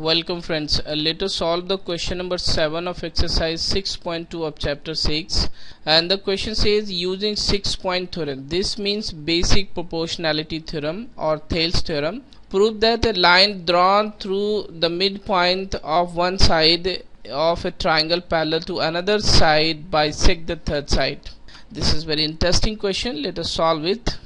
Welcome friends. Uh, let us solve the question number 7 of exercise 6.2 of chapter 6 and the question says using 6 point theorem. This means basic proportionality theorem or Thales theorem. Prove that a line drawn through the midpoint of one side of a triangle parallel to another side bisect the third side. This is very interesting question. Let us solve it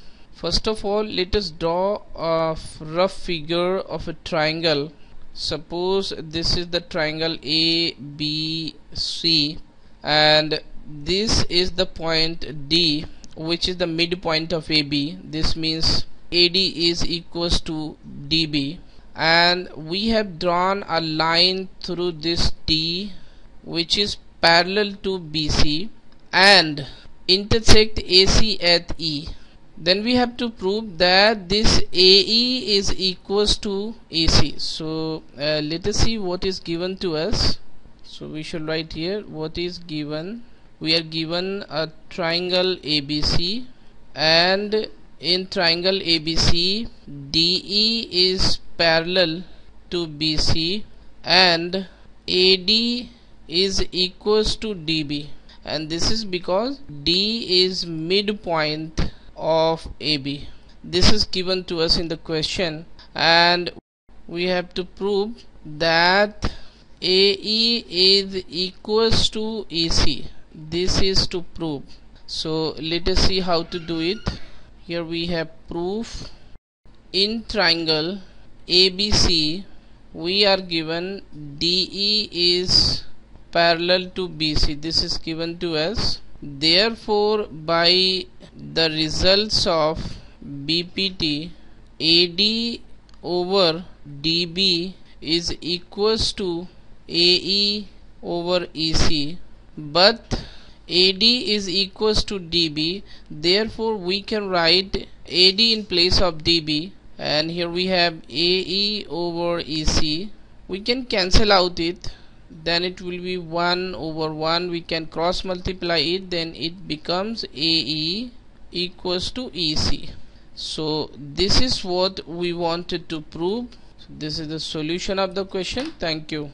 first of all let us draw a rough figure of a triangle suppose this is the triangle ABC and this is the point D which is the midpoint of AB this means AD is equals to DB and we have drawn a line through this D which is parallel to BC and intersect AC at E then we have to prove that this AE is equals to AC so uh, let us see what is given to us. So we shall write here what is given. We are given a triangle ABC and in triangle ABC DE is parallel to BC and AD is equals to DB and this is because D is midpoint of AB this is given to us in the question and we have to prove that AE is equals to EC this is to prove. So let us see how to do it. Here we have proof. In triangle ABC we are given DE is parallel to BC this is given to us. Therefore by the results of BPT AD over DB is equals to AE over EC but AD is equals to DB therefore we can write AD in place of DB and here we have AE over EC we can cancel out it. Then it will be 1 over 1 we can cross multiply it. Then it becomes AE equals to EC so this is what we wanted to prove. This is the solution of the question. Thank you